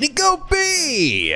Nico B!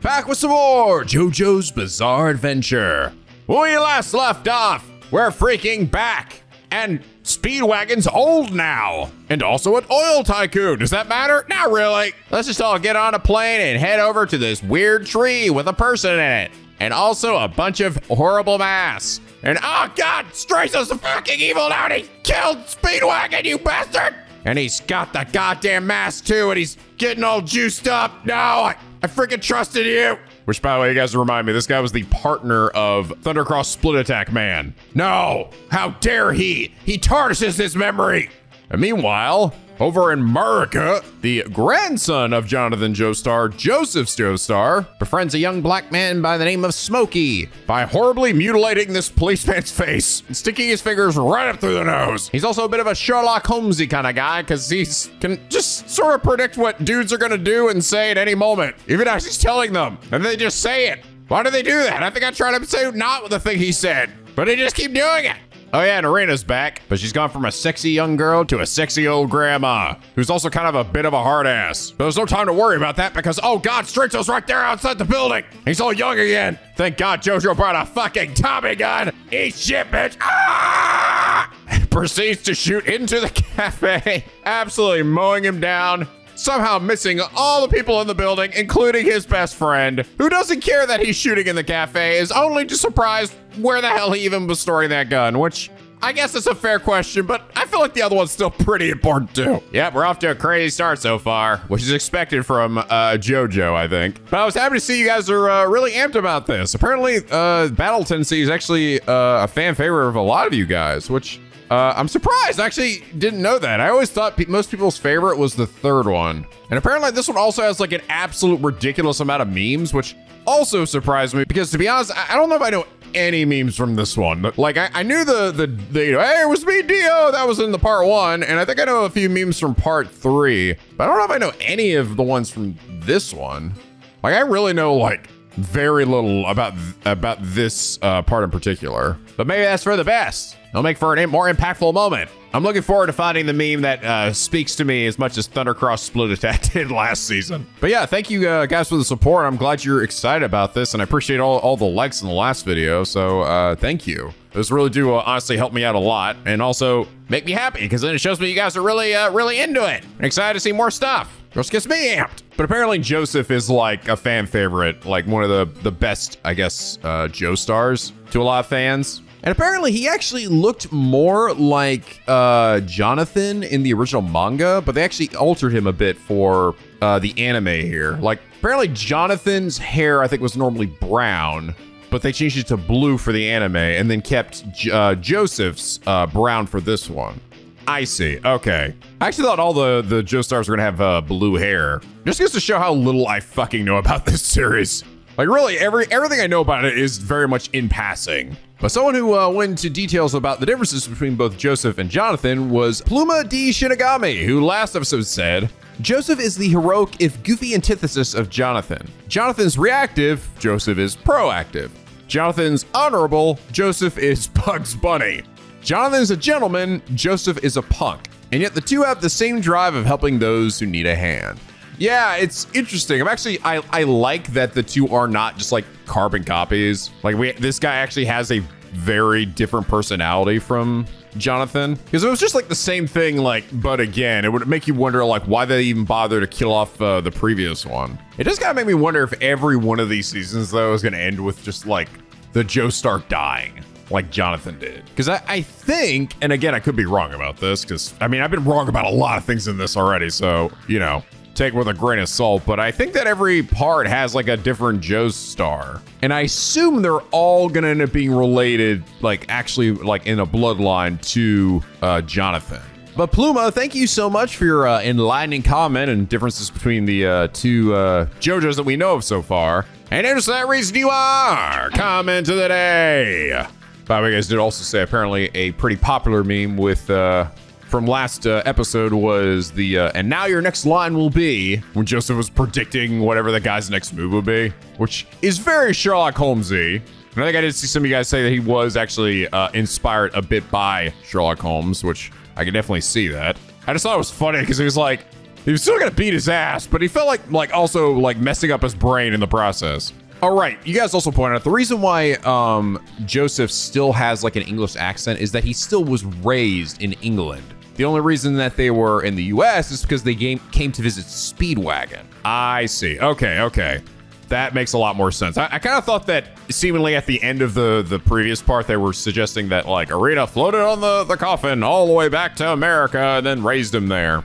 Back with some more JoJo's Bizarre Adventure. When we last left off, we're freaking back. And Speedwagon's old now. And also an oil tycoon. Does that matter? Not really. Let's just all get on a plane and head over to this weird tree with a person in it. And also a bunch of horrible masks. And oh god, Straizo's a fucking evil now and he killed Speedwagon, you bastard! And he's got the goddamn mask too, and he's getting all juiced up. No, I, I freaking trusted you. Which, by the way, you guys remind me, this guy was the partner of Thundercross Split Attack Man. No, how dare he? He tarnishes his memory. And meanwhile, over in America, the grandson of Jonathan Joestar, Joseph Joestar, befriends a young black man by the name of Smokey by horribly mutilating this policeman's face and sticking his fingers right up through the nose. He's also a bit of a Sherlock Holmesy kind of guy because he's can just sort of predict what dudes are gonna do and say at any moment, even as he's telling them, and they just say it. Why do they do that? I think I tried to say not with the thing he said, but they just keep doing it. Oh yeah, and Erina's back, but she's gone from a sexy young girl to a sexy old grandma, who's also kind of a bit of a hard ass. But there's no time to worry about that because, oh god, Straizo's right there outside the building. He's all young again. Thank god Jojo brought a fucking Tommy gun. Eat shit, bitch. Ah! Proceeds to shoot into the cafe, absolutely mowing him down somehow missing all the people in the building, including his best friend, who doesn't care that he's shooting in the cafe, is only just surprised where the hell he even was storing that gun, which I guess it's a fair question, but I feel like the other one's still pretty important too. Yep, we're off to a crazy start so far, which is expected from uh, JoJo, I think. But I was happy to see you guys are uh, really amped about this. Apparently, uh, Battle Tendency is actually uh, a fan favorite of a lot of you guys, which uh, I'm surprised. I actually didn't know that. I always thought pe most people's favorite was the third one. And apparently this one also has like an absolute ridiculous amount of memes, which also surprised me because to be honest, I, I don't know if I know any memes from this one. Like I, I knew the, the, the, you know, hey, it was me, Dio. That was in the part one. And I think I know a few memes from part three, but I don't know if I know any of the ones from this one. Like I really know like very little about, about this uh, part in particular, but maybe that's for the best. It'll make for a more impactful moment. I'm looking forward to finding the meme that uh, speaks to me as much as Thundercross Split Attack did last season. But yeah, thank you uh, guys for the support. I'm glad you're excited about this, and I appreciate all, all the likes in the last video, so uh, thank you. This really do uh, honestly help me out a lot, and also make me happy, because then it shows me you guys are really, uh, really into it. I'm excited to see more stuff. Just gets me amped. But apparently Joseph is like a fan favorite, like one of the, the best, I guess, uh, Joestars to a lot of fans. And apparently he actually looked more like uh, Jonathan in the original manga, but they actually altered him a bit for uh, the anime here. Like apparently Jonathan's hair, I think was normally brown, but they changed it to blue for the anime and then kept uh, Joseph's uh, brown for this one. I see. Okay. I actually thought all the, the Joestars were gonna have uh, blue hair. Just goes to show how little I fucking know about this series. Like really, every everything I know about it is very much in passing. But someone who uh, went into details about the differences between both Joseph and Jonathan was Pluma D. Shinigami, who last episode said, Joseph is the heroic, if goofy antithesis of Jonathan. Jonathan's reactive, Joseph is proactive. Jonathan's honorable, Joseph is Bugs Bunny. Jonathan's a gentleman, Joseph is a punk. And yet the two have the same drive of helping those who need a hand. Yeah, it's interesting. I'm actually I I like that the two are not just like carbon copies. Like we this guy actually has a very different personality from Jonathan. Because it was just like the same thing, like, but again, it would make you wonder, like, why they even bother to kill off uh, the previous one. It just kind of made me wonder if every one of these seasons, though, is going to end with just like the Joestar dying like Jonathan did. Because I, I, think, and again, I could be wrong about this, because I mean, I've been wrong about a lot of things in this already. So, you know, take with a grain of salt, but I think that every part has like a different Joestar. And I assume they're all gonna end up being related, like actually like in a bloodline to uh, Jonathan. But Pluma, thank you so much for your uh, enlightening comment and differences between the uh, two uh, JoJo's that we know of so far. And here's that reason you are comment of the day. By the way, guys did also say apparently a pretty popular meme with uh, from last uh, episode was the uh, and now your next line will be when Joseph was predicting whatever the guy's next move would be, which is very Sherlock Holmesy. And I think I did see some of you guys say that he was actually uh, inspired a bit by Sherlock Holmes, which I can definitely see that. I just thought it was funny because he was like, He was still gonna beat his ass, but he felt like like also like messing up his brain in the process. All right, you guys also pointed out the reason why um, Joseph still has like an English accent is that he still was raised in England. The only reason that they were in the U.S. is because they came came to visit Speedwagon. I see. Okay, okay. That makes a lot more sense. I, I kind of thought that seemingly at the end of the the previous part, they were suggesting that like Erina floated on the, the coffin all the way back to America and then raised him there.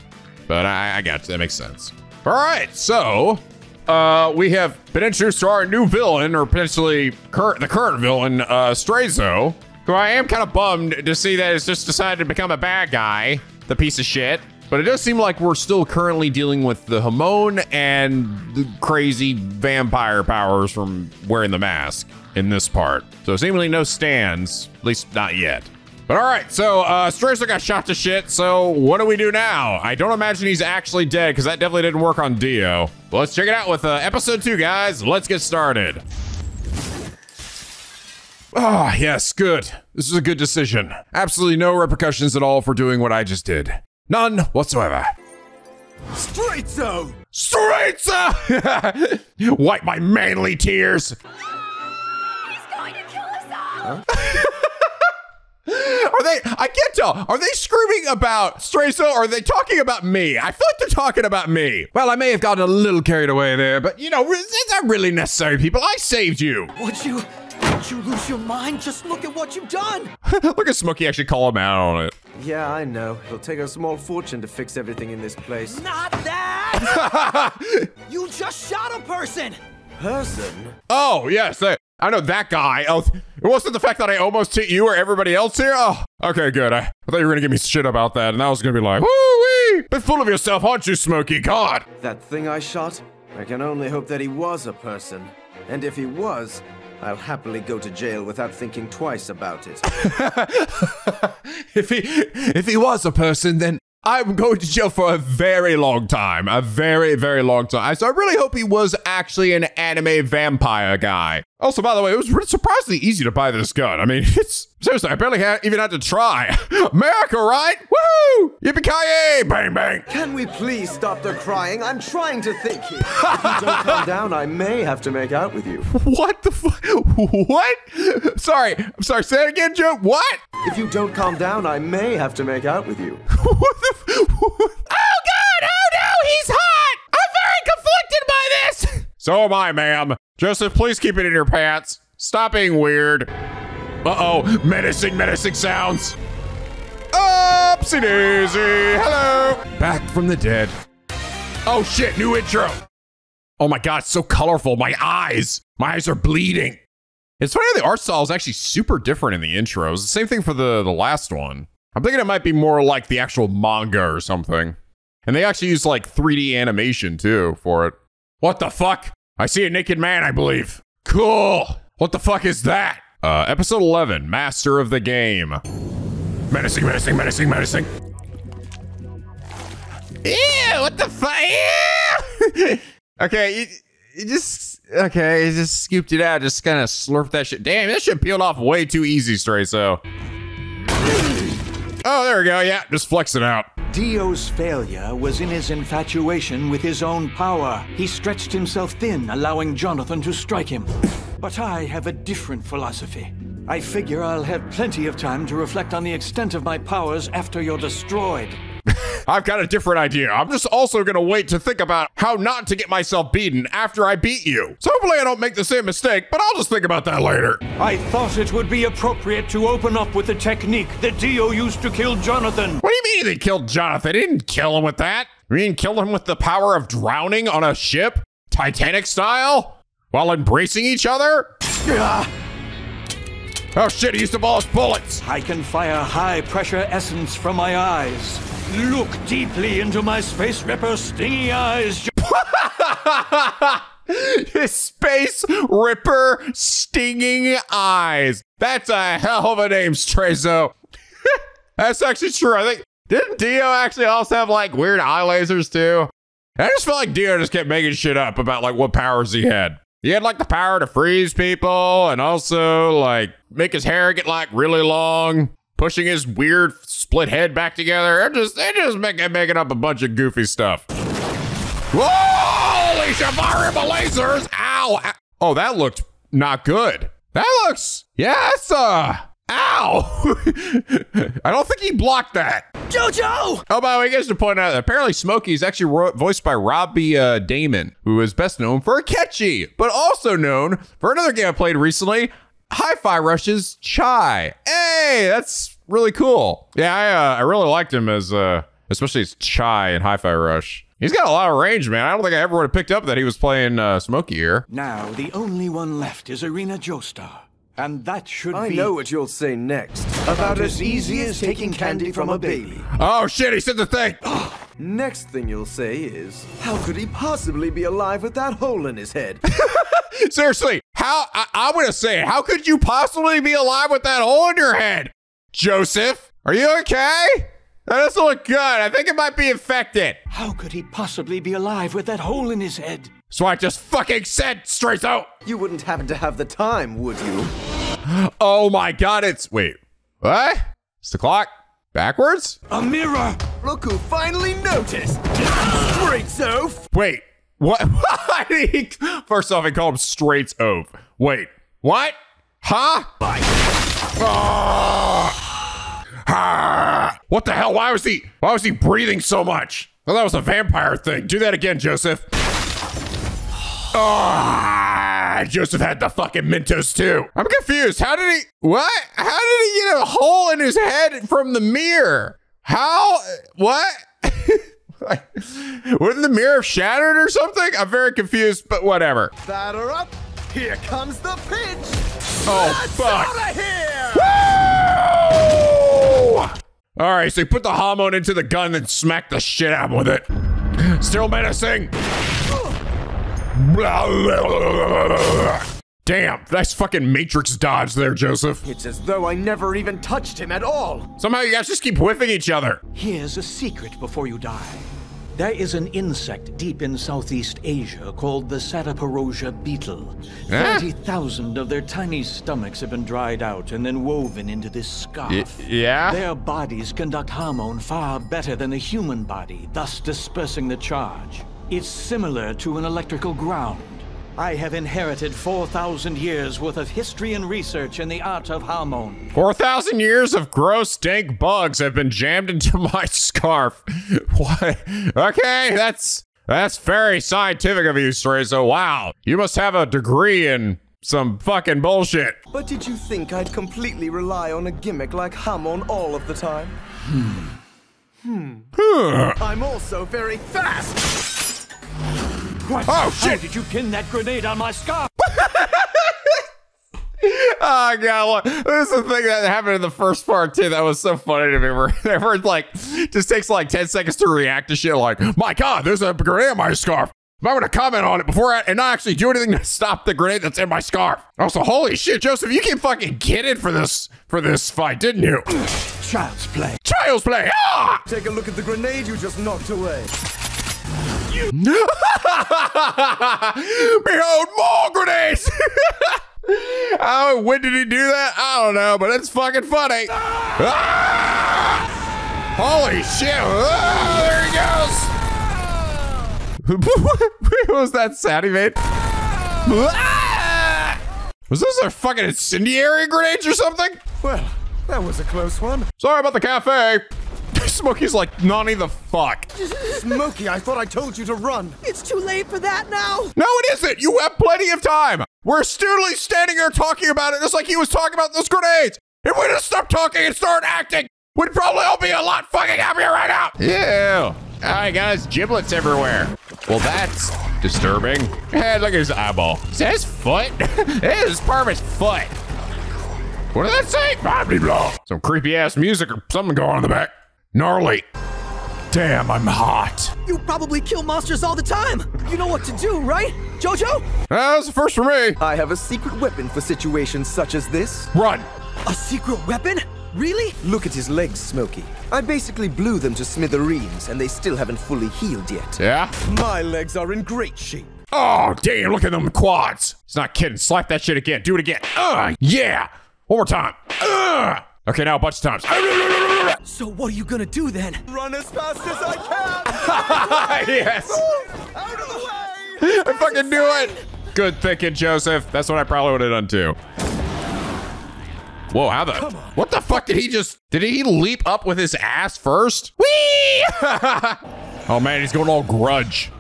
But I, I got you. That makes sense. All right, so uh, we have been introduced to our new villain, or potentially cur- the current villain, uh, Straizo, who I am kind of bummed to see that has just decided to become a bad guy, the piece of shit. But it does seem like we're still currently dealing with the Hamon and the crazy vampire powers from wearing the mask in this part. So seemingly no stands, at least not yet. But all right, so uh, Straizo got shot to shit. So what do we do now? I don't imagine he's actually dead because that definitely didn't work on Dio. But let's check it out with uh, episode two, guys. Let's get started. Ah, yes, good. This is a good decision. Absolutely no repercussions at all for doing what I just did. None whatsoever. Straizo! Straizo! Wipe my manly tears. He's going to kill us all! Are they? I can't tell. Are they screaming about Straizo or are they talking about me? I feel like they're talking about me. Well, I may have gotten a little carried away there, but you know, is that really necessary, people? I saved you. Would you, would you lose your mind? Just look at what you've done! Look at Smokey actually call him out on it. Yeah, I know. It'll take a small fortune to fix everything in this place. Not that! you just shot a person! Person? Oh, yes. I, I know that guy. Oh, it wasn't the fact that I almost hit you or everybody else here. Oh, okay, good. I, I thought you were going to give me shit about that, and I was going to be like, woo wee. Bit full of yourself, aren't you, Smokey? God. That thing I shot? I can only hope that he was a person. And if he was, I'll happily go to jail without thinking twice about it. if he if he was a person, then I'm going to jail for a very long time. A very, very long time. So I really hope he was actually an anime vampire guy. Also, by the way, it was surprisingly easy to buy this gun. I mean, it's seriously, I barely had, even had to try. America, right? Woohoo! Yippee-ki-yay! Bang, bang. Can we please stop the crying? I'm trying to think here. If you don't calm down, I may have to make out with you. What the fuck? What? Sorry. I'm sorry. Say it again, Joe. What? If you don't calm down, I may have to make out with you. what the f- Oh, God! Oh, no! He's hot! I'm very conflicted by this! So am I, ma'am. Joseph, please keep it in your pants. Stop being weird. Uh-oh. Menacing, menacing sounds. Upsy daisy. Hello. Back from the dead. Oh, shit. New intro. Oh, my God. It's so colorful. My eyes. My eyes are bleeding. It's funny how the art style is actually super different in the intros. The same thing for the, the last one. I'm thinking it might be more like the actual manga or something. And they actually use like 3D animation too for it. What the fuck? I see a naked man, I believe. Cool. What the fuck is that? Uh, episode 11, Master of the Game. Menacing, menacing, menacing, menacing. Ew, what the fuck? Okay, you, you just, okay, you just scooped it out, just kind of slurped that shit. Damn, that shit peeled off way too easy, straight, so. Oh, there we go. Yeah, just flex it out. Dio's failure was in his infatuation with his own power. He stretched himself thin, allowing Jonathan to strike him. But I have a different philosophy. I figure I'll have plenty of time to reflect on the extent of my powers after you're destroyed. I've got a different idea. I'm just also gonna wait to think about how not to get myself beaten after I beat you. So hopefully I don't make the same mistake, but I'll just think about that later. I thought it would be appropriate to open up with the technique that Dio used to kill Jonathan. What do you mean they killed Jonathan? They didn't kill him with that. You mean kill him with the power of drowning on a ship? Titanic style? While embracing each other? Oh shit, he used all his bullets. I can fire high pressure essence from my eyes. Look deeply into my space ripper stingy eyes. His space ripper stinging eyes. That's a hell of a name, Straizo. That's actually true. I think didn't Dio actually also have like weird eye lasers too? I just felt like Dio just kept making shit up about like what powers he had. He had like the power to freeze people and also like make his hair get like really long, pushing his weird split head back together. It just it just making making up a bunch of goofy stuff. Whoa! Holy Shavarima lasers! Ow! ow. Oh, that looked not good. That looks, yes, uh, ow! I don't think he blocked that. Jojo! Oh, by the way, I guess to point out that apparently Smokey is actually ro- voiced by Robbie uh, Daymond, who is best known for Catchy, but also known for another game I played recently, Hi-Fi Rush's Chai. Hey, that's really cool. Yeah, I uh, I really liked him as uh, especially as Chai in Hi-Fi Rush. He's got a lot of range, man. I don't think I ever would have picked up that he was playing uh, Smokey here. Now, the only one left is Erina Joestar. And that should I be I know what you'll say next. about as easy as taking candy from a baby. Oh shit, he said the thing. Next thing you'll say is, how could he possibly be alive with that hole in his head? Seriously, how I, I'm gonna say it. How could you possibly be alive with that hole in your head? Joseph, are you okay? That doesn't look good. I think it might be infected. How could he possibly be alive with that hole in his head? So I just fucking said straight out. you wouldn't happen to have the time, would you? Oh my god, it's wait. What? It's the clock backwards? A mirror! Look who finally noticed! Straight Soph! Wait, what? First off, he called him Straight's Ove. Wait, what? Huh? Ah. Ah. What the hell? Why was he? Why was he breathing so much? Well, that was a vampire thing. Do that again, Joseph. Ah, Joseph had the fucking Mentos too. I'm confused. How did he? What? How did he get a hole in his head from the mirror? How? What? Like, Wouldn't the mirror have shattered or something? I'm very confused, but whatever. Batter up! Here comes the pitch! Oh, fuck. out of here! Woo! All right, so he put the Hamon into the gun and smacked the shit out of with it. Still menacing. Damn, nice fucking Matrix dodge there, Joseph. It's as though I never even touched him at all. Somehow you guys just keep whiffing each other. Here's a secret before you die. There is an insect deep in Southeast Asia called the Sataparosia beetle. Huh? 30,000 of their tiny stomachs have been dried out and then woven into this scarf. Y- yeah? Their bodies conduct Hamon far better than the human body, thus dispersing the charge. It's similar to an electrical ground. I have inherited 4,000 years worth of history and research in the art of Hamon. 4,000 years of gross, dank bugs have been jammed into my scarf. what? Okay, that's that's very scientific of you, Straizo. Wow. You must have a degree in some fucking bullshit. But did you think I'd completely rely on a gimmick like Hamon all of the time? Hmm. Hmm. I'm also very fast! Oh, How shit. did you pin that grenade on my scarf? Oh god, look, this is the thing that happened in the first part too. That was so funny to me. Where everyone's like, just takes like ten seconds to react to shit. Like, my god, there's a grenade in my scarf. I'm gonna comment on it before I and not actually do anything to stop the grenade that's in my scarf. Also, holy shit, Joseph, you came fucking get it for this for this fight, didn't you? Child's play. Child's play. Ah! Take a look at the grenade you just knocked away. Behold more grenades. oh, when did he do that? I don't know, but it's fucking funny. Ah! Holy shit! Oh, there he goes. what was that sound he made? Ah! Was this a fucking incendiary grenades or something? Well, that was a close one. Sorry about the cafe. Smokey's like Nani the fuck. Smokey, I thought I told you to run. It's too late for that now! No, it isn't. You have plenty of time. We're astutely standing here talking about it just like he was talking about those grenades. If we just stop talking and start acting, we'd probably all be a lot fucking happier right now. Ew. All right, guys, giblets everywhere. Well, that's disturbing. Hey, look at his eyeball. Is that his foot? it is part of his foot. What did that say? Blah, blah, blah. Some creepy ass music or something going on in the back. Gnarly. Damn, I'm hot. You probably kill monsters all the time! You know what to do, right? Jojo? Uh, that was the first for me. I have a secret weapon for situations such as this. Run. A secret weapon? Really? Look at his legs, Smokey. I basically blew them to smithereens, and they still haven't fully healed yet. Yeah? My legs are in great shape. Oh, damn, look at them quads. He's not kidding. Slap that shit again. Do it again. Ugh, yeah. One more time. Ugh. Okay, now a bunch of times. So what are you gonna do then? Run as fast as I can! yes. Out of the way! I fucking knew it. Good thinking, Joseph. That's what I probably would have done too. Whoa, how the? What the fuck did he just? Did he leap up with his ass first? Whee! oh man, he's going all grudge.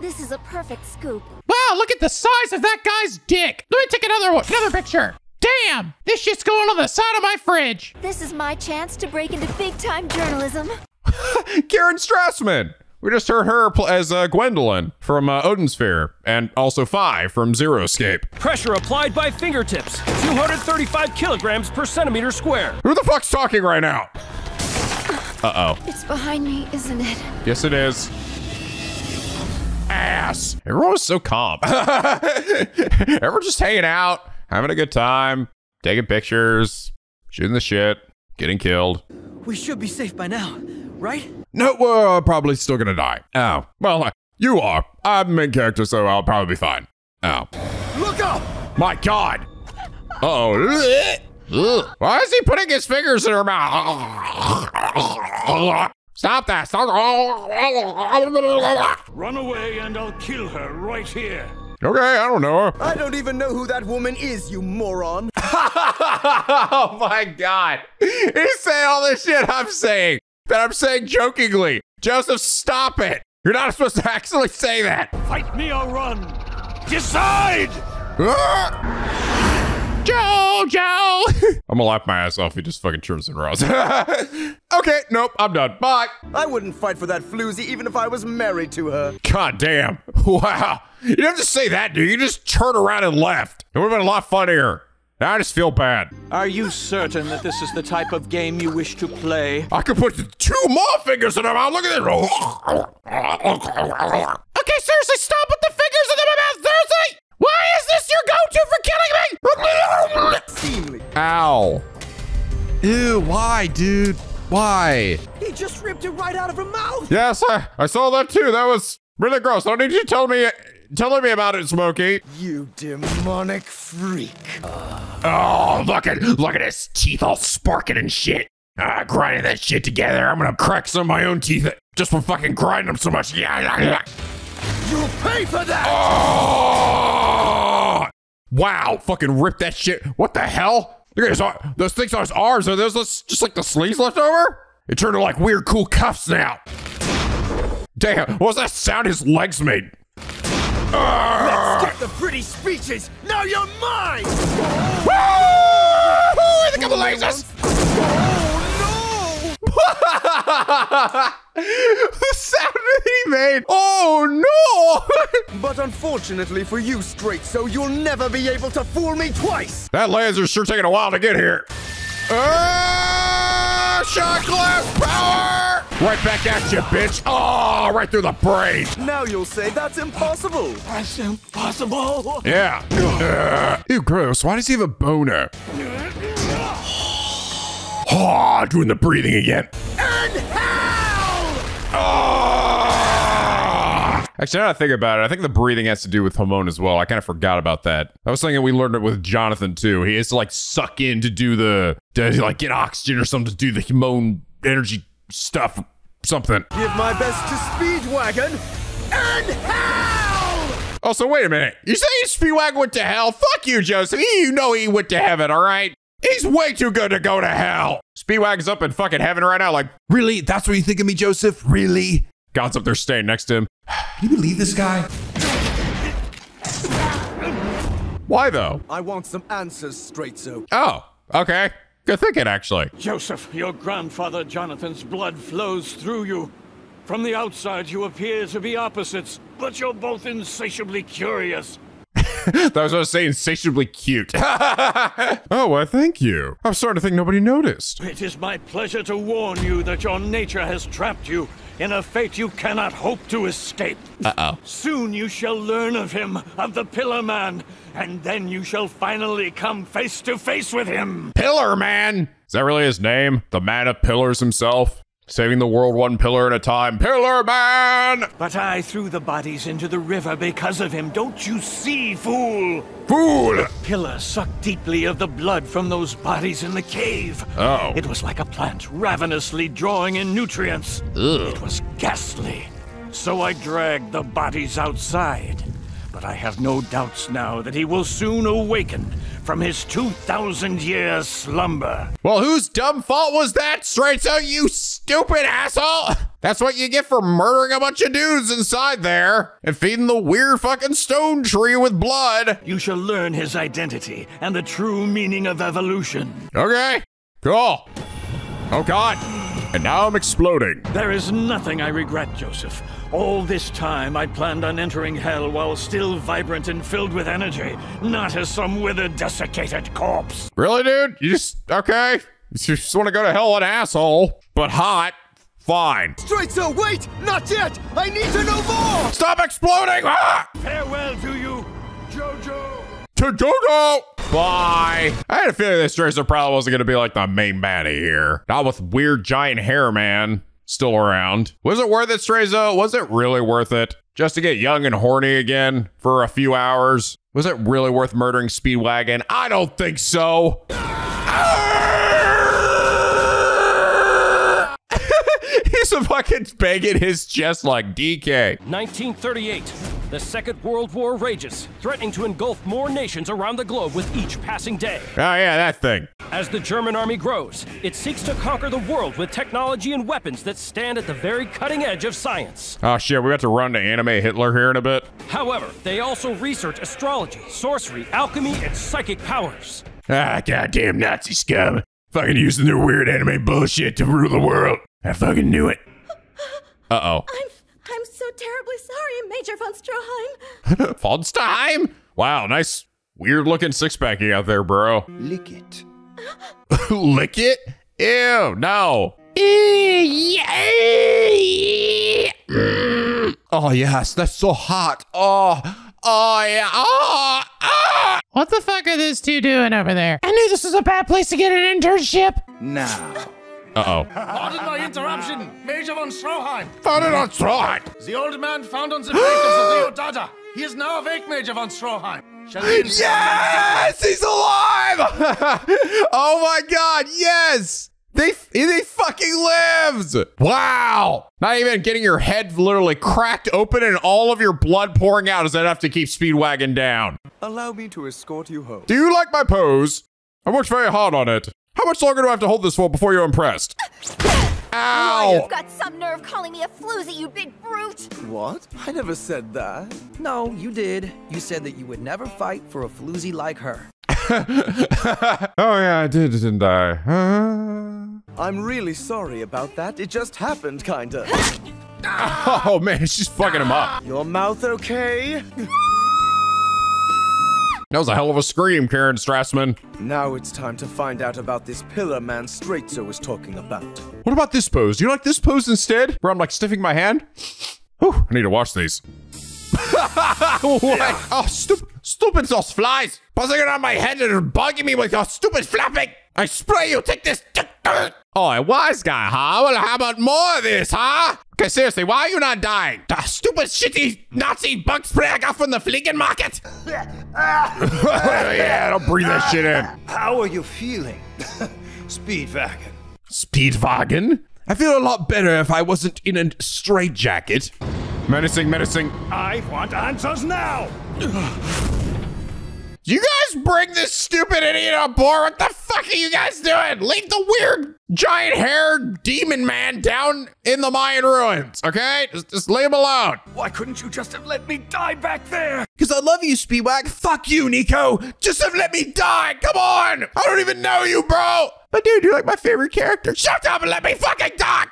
This is a perfect scoop. Wow, look at the size of that guy's dick. Let me take another one, another picture. Damn, this shit's going on the side of my fridge. This is my chance to break into big time journalism. Karen Strassman. We just heard her pl- as uh, Gwendolyn from uh, Odin Sphere, and also Phi from Zero Escape. Pressure applied by fingertips. 235 kilograms per centimeter square. Who the fuck's talking right now? Uh oh. It's behind me, isn't it? Yes, it is. Ass. Everyone was so calm. Everyone just hanging out, having a good time, taking pictures, shooting the shit, getting killed. We should be safe by now, right? No, we're probably still gonna die. Oh. Well, you are. I'm the main character, so I'll probably be fine. Oh. Look up! My god! Uh oh. Why is he putting his fingers in her mouth? Stop that! Stop! Run away and I'll kill her right here. Okay, I don't know. I don't even know who that woman is, you moron. oh my god. He's saying all this shit I'm saying that I'm saying jokingly. Joseph, stop it. You're not supposed to actually say that. Fight me or run. Decide! Ah! Joe. I'm gonna laugh my ass off. If he just fucking trims and raws. okay, nope, I'm done. Bye. I wouldn't fight for that floozy even if I was married to her. God damn. Wow. You don't have to say that, dude. You just turned around and left. It would have been a lot funnier. Now I just feel bad. Are you certain that this is the type of game you wish to play? I could put two more fingers in her mouth. Look at this. Okay, seriously, stop with the fingers in my mouth, seriously! Why is this your go-to for killing me? Ow. Ew, why, dude? Why? He just ripped it right out of her mouth. Yes, I, I saw that too. That was really gross. I don't need you tell me telling me about it, Smokey. You demonic freak. Oh, look at look at his teeth all sparking and shit. Ah, grinding that shit together. I'm gonna crack some of my own teeth just for fucking grinding them so much. Yeah, yeah, yeah. You'll pay for that. Oh! Wow, fucking rip that shit. What the hell? Look at his those things on his arms. Are those just like the sleeves left over? It turned to like weird cool cuffs now. Damn, what was that sound his legs made? Let's get the pretty speeches. Now you're mine. Woo! Here come the lasers! Oh no! the sound that he made. Oh no! no! But unfortunately for you, Straizo you'll never be able to fool me twice. that laser's sure taking a while to get here. Ah, shot glass power! Right back at you, bitch. Oh, right through the brain. Now you'll say that's impossible. That's impossible. Yeah. Uh, ew, gross. Why does he have a boner? Oh, doing the breathing again. Ah! Actually, now that I think about it, I think the breathing has to do with Hamon as well. I kind of forgot about that. I was thinking we learned it with Jonathan too. He has to like suck in to do the, to like get oxygen or something to do the Hamon energy stuff, something. Give my best to Speedwagon. And hell! Also, wait a minute. You say Speedwagon went to hell? Fuck you, Joseph. You know he went to heaven, all right? He's way too good to go to hell. Speedwagon's up in fucking heaven right now, like, really? That's what you think of me, Joseph? Really? God's up there staying next to him. Can you believe this guy? Why though? I want some answers, Straizo. Oh, okay. Good thinking, actually. Joseph, your grandfather Jonathan's blood flows through you. From the outside, you appear to be opposites, but you're both insatiably curious. That was what I was saying, insatiably cute. oh, well, thank you. I'm starting to think nobody noticed. It is my pleasure to warn you that your nature has trapped you in a fate you cannot hope to escape. Uh-oh. Soon you shall learn of him, of the Pillar Man, and then you shall finally come face to face with him. Pillar Man! Is that really his name? The man of pillars himself? Saving the world one pillar at a time. Pillar Man! But I threw the bodies into the river because of him. Don't you see, fool? Fool! Pillar sucked deeply of the blood from those bodies in the cave. Oh. It was like a plant ravenously drawing in nutrients. It was ghastly. so I dragged the bodies outside. But I have no doubts now that he will soon awaken from his 2,000 years slumber. Well, whose dumb fault was that, Straizo you stupid asshole? That's what you get for murdering a bunch of dudes inside there and feeding the weird fucking stone tree with blood. You shall learn his identity and the true meaning of evolution. Okay, cool. Oh god. And now I'm exploding. There is nothing I regret, Joseph. All this time I planned on entering hell while still vibrant and filled with energy, not as some withered, desiccated corpse. Really, dude? You just, okay. You just want to go to hell an asshole, but hot. Fine. Straizo wait! Not yet! I need to know more! Stop exploding! Ah! Farewell to you, Jojo! To Jojo! Bye. I had a feeling this Tracer probably wasn't going to be like the main baddie here. Not with weird giant hair man still around. Was it worth it, Straizo? Was it really worth it? Just to get young and horny again for a few hours? Was it really worth murdering Speedwagon? I don't think so. He's a fucking banging his chest like DK. 1938. The Second World War rages, threatening to engulf more nations around the globe with each passing day. Oh, yeah, that thing. As the German army grows, it seeks to conquer the world with technology and weapons that stand at the very cutting edge of science. Oh, shit, we got to run to anime Hitler here in a bit. However, they also research astrology, sorcery, alchemy, and psychic powers. Ah, goddamn Nazi scum. Fucking using their weird anime bullshit to rule the world. I fucking knew it. Uh oh. I'm I'm so terribly sorry, Major von Stroheim. von Stroheim? Wow, nice weird looking six pack you got there, bro. Lick it. Lick it? Ew, no. Oh yes, that's so hot. Oh, oh yeah. Oh, ah. What the fuck are these two doing over there? I knew this was a bad place to get an internship. Now. Uh oh. Pardon my interruption, Major von Stroheim. Found it on Stroheim. The old man found on the grave of the Deodata. He is now awake, Major von Stroheim. Shall we inform Yes, he's alive. oh my god, yes. They they fucking lives! Wow! Not even getting your head literally cracked open and all of your blood pouring out is enough to keep Speedwagon down. Allow me to escort you home. Do you like my pose? I worked very hard on it. How much longer do I have to hold this for before you're impressed? Ow! You've got some nerve calling me a floozy, you big brute! What? I never said that. No, you did. You said that you would never fight for a floozy like her. oh yeah, I did, didn't I? Uh... I'm really sorry about that. It just happened, kinda. oh man, she's fucking him up. Your mouth okay? That was a hell of a scream, Karen Strassman. Now it's time to find out about this pillar man Straizo was talking about. What about this pose? Do you like this pose instead? Where I'm like sniffing my hand? Whew, I need to wash these. what? Oh, stupid, stupid those flies. Buzzing around my head and bugging me with your stupid flapping. I spray you, take this. Oh, a wise guy, huh? Well, how about more of this, huh? Okay, seriously, why are you not dying? The stupid, shitty Nazi bug spray I got from the Fliegen market? yeah, I don't breathe that shit in. How are you feeling? Speedwagon. Speedwagon? I feel a lot better if I wasn't in a straitjacket. Menacing, menacing. I want answers now! You guys bring this stupid idiot on board? What the fuck are you guys doing? Leave the weird giant haired demon man down in the Mayan ruins, okay? Just, just leave him alone. Why couldn't you just have let me die back there? Because I love you, Speedwag. Fuck you, Nico. Just have let me die. Come on. I don't even know you, bro. But dude, you're like my favorite character. Shut up and let me fucking die.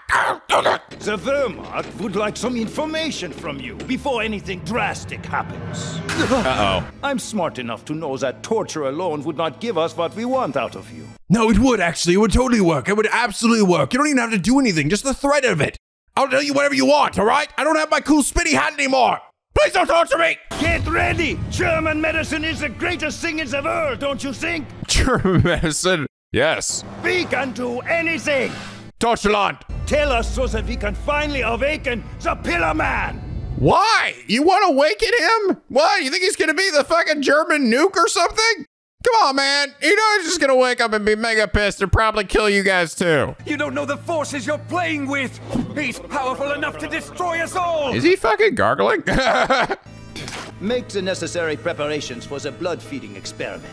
The Wehrmacht would like some information from you before anything drastic happens. Uh-oh. I'm smart enough to know that torture alone would not give us what we want out of you. No, it would actually. It would totally work. It would absolutely work. You don't even have to do anything. Just the threat of it. I'll tell you whatever you want, all right? I don't have my cool spinny hat anymore. Please don't torture me. Get ready! German medicine is the greatest thing in the world, don't you think? German medicine. Yes. We can do anything! Deutschland. Tell us so that we can finally awaken the Pillar Man! Why? You want to awaken him? What? You think he's gonna be the fucking German nuke or something? Come Come on, man. You know he's just gonna wake up and be mega pissed and probably kill you guys too. You don't know the forces you're playing with. He's powerful enough to destroy us all. Is he fucking gargling? Make the necessary preparations for the blood feeding experiment.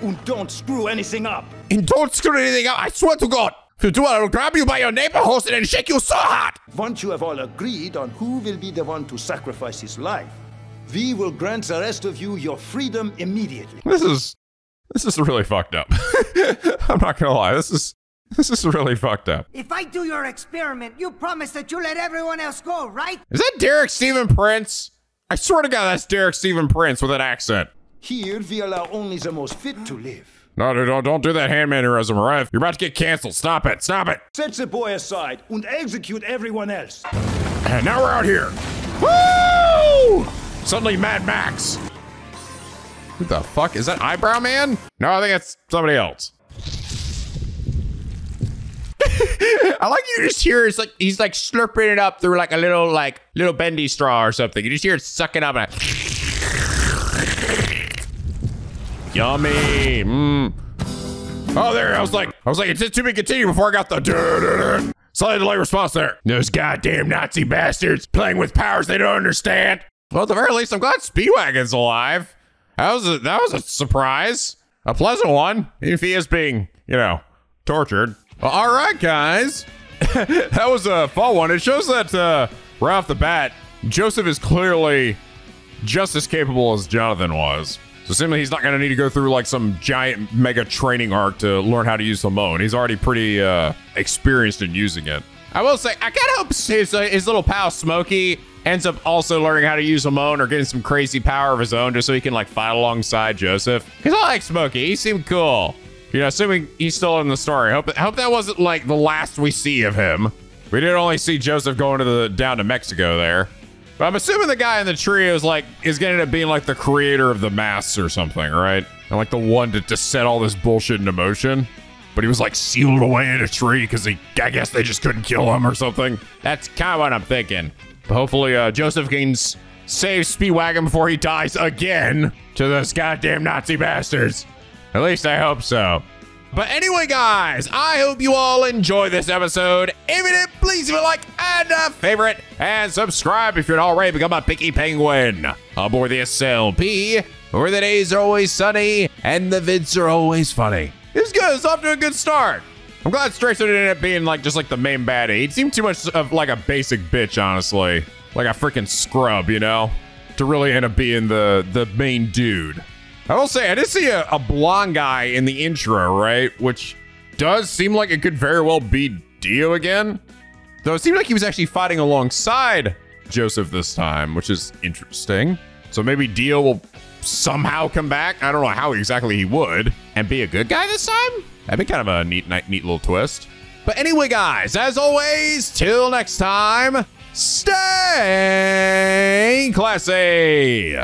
And don't screw anything up. and don't screw anything up. I swear to God. If you do, I will grab you by your neighbor host and shake you so hard. Once you have all agreed on who will be the one to sacrifice his life, we will grant the rest of you your freedom immediately. This is this is really fucked up. I'm not gonna lie. This is this is really fucked up. If I do your experiment, you promise that you let everyone else go, right? Is that Derek Stephen Prince? I swear to God, that's Derek Stephen Prince with an accent. Here we allow only the most fit to live. No, no, don't, don't do that hand mannerism, all right? You're about to get canceled. Stop it. Stop it. Set the boy aside and execute everyone else. And now we're out here. Woo! Suddenly Mad Max. Who the fuck? Is that Eyebrow Man? No, I think it's somebody else. I like you just hear it's like he's like slurping it up through like a little like little bendy straw or something. You just hear it sucking up and Yummy. Mmm. Oh, there. I was like, I was like, it's just to be continued before I got the slightly delay response there. Those goddamn Nazi bastards playing with powers they don't understand. Well, at the very least, I'm glad Speedwagon's alive. That was a, that was a surprise, a pleasant one, if he is being, you know, tortured. All right, guys, that was a fun one. It shows that uh, right off the bat, Joseph is clearly just as capable as Jonathan was. So simply he's not going to need to go through like some giant mega training arc to learn how to use Hamon. He's already pretty uh, experienced in using it. I will say, I of hope his, uh, his little pal Smokey ends up also learning how to use Hamon or getting some crazy power of his own just so he can like fight alongside Joseph. Because I like Smokey. He seemed cool. You know, assuming he's still in the story. Hope, hope that wasn't like the last we see of him. We did only see Joseph going to the down to Mexico there. But I'm assuming the guy in the tree is like is gonna end up being like the creator of the masks or something, right? And like the one to, to set all this bullshit into motion. But he was like sealed away in a tree because he I guess they just couldn't kill him or something. That's kind of what I'm thinking. But hopefully uh, Joseph can s- save Speedwagon before he dies again to those goddamn Nazi bastards. At least I hope so. But anyway, guys, I hope you all enjoy this episode. If you did, please leave a like and a favorite, and subscribe if you're not already become a picky penguin aboard the SLP, where the days are always sunny and the vids are always funny. It's good. It's off to a good start. I'm glad Straizo ended up being like just like the main baddie. He seemed too much of like a basic bitch, honestly, like a freaking scrub, you know, to really end up being the the main dude. I will say, I did see a, a blonde guy in the intro, right? Which does seem like it could very well be Dio again. Though it seemed like he was actually fighting alongside Joseph this time, which is interesting. So maybe Dio will somehow come back. I don't know how exactly he would. And be a good guy this time? That'd be kind of a neat, neat, neat little twist. But anyway, guys, as always, till next time, stay classy.